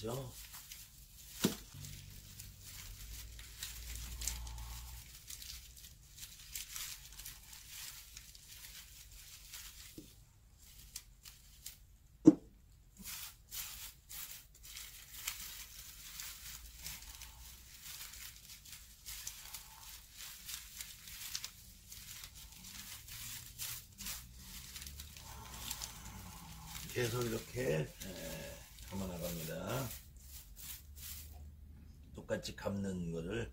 있죠. 계속 이렇게 에, 감아 나갑니다. 똑같이 감는 거를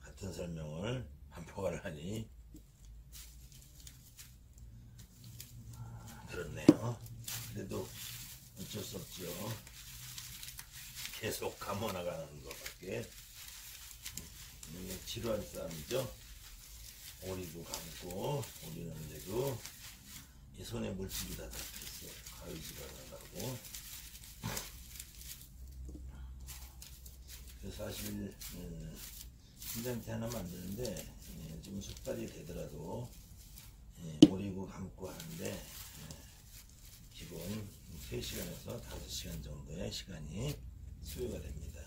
같은 설명을 반복을 하니 그렇네요. 그래도 어쩔 수 없죠. 계속 감아 나가는 것밖에 이게 지루한 싸움이죠. 오리도 감고 오리는 되고 이 손에 물집이 다 잡혔어. 가위질을 하려고. 그래서 사실 음, 신장티 하나 만드는데 예, 좀 숙달이 되더라도 예, 오리고 감고 하는데 예, 기본 3시간에서 5시간 정도의 시간이 소요가 됩니다.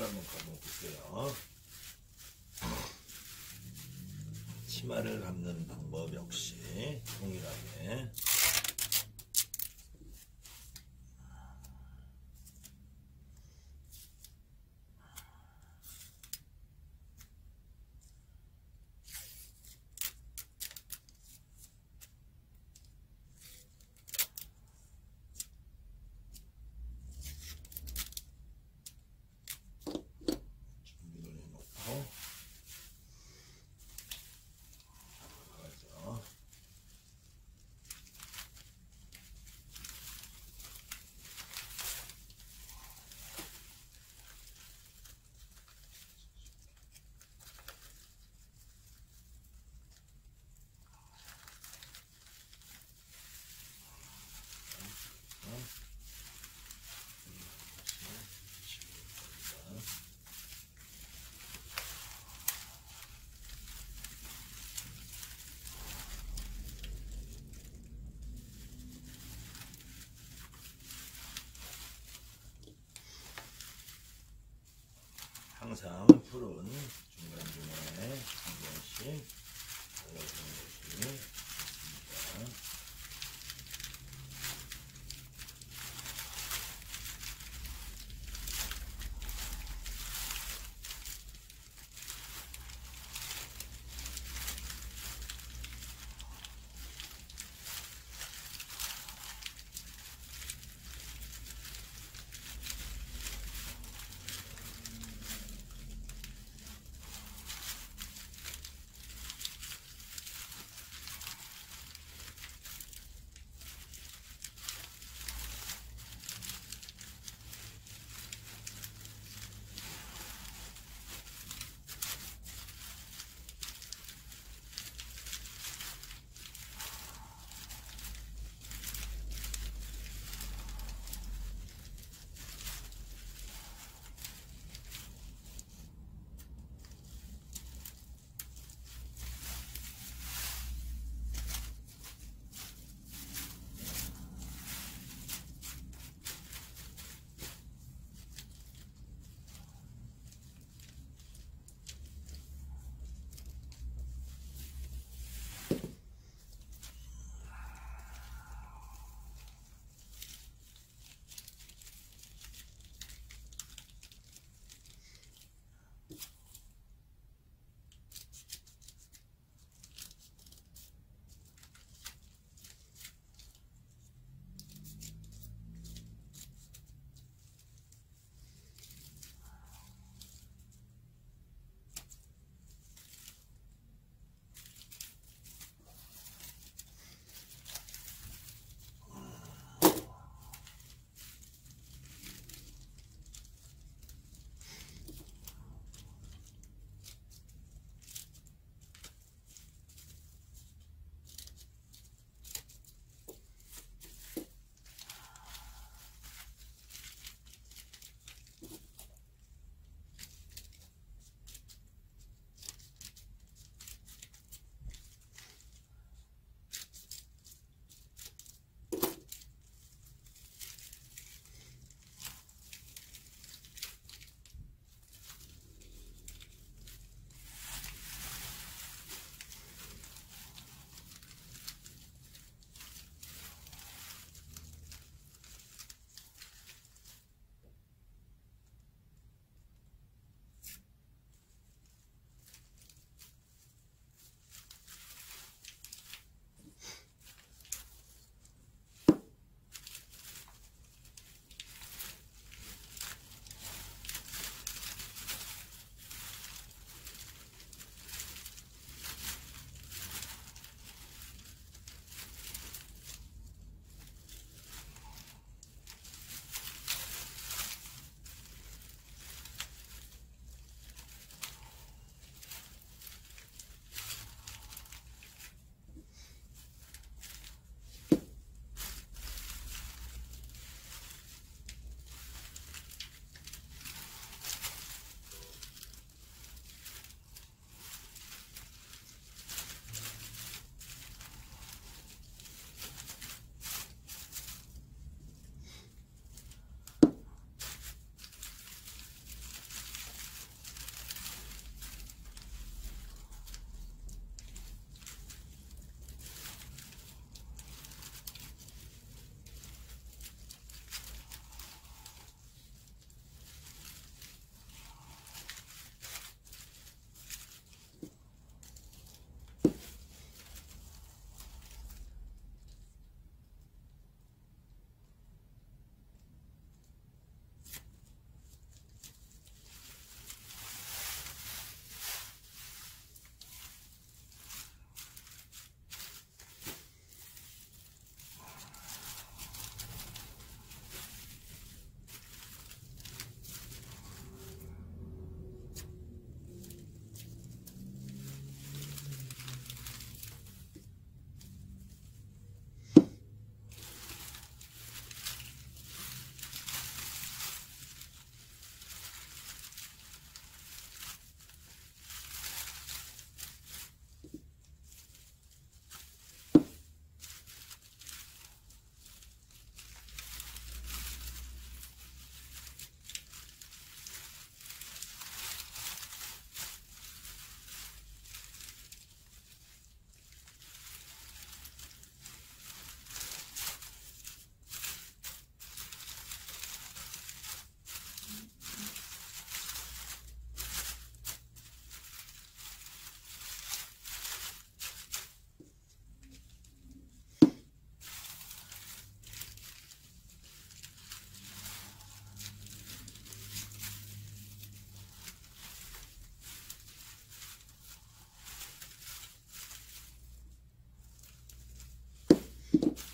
치마를 한번 감아볼게요. 치마를 감는 방법 역시 동일하게 준비를 해놓고 가죠. 항상 풀은 Thank you.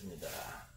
자, 완성됐습니다.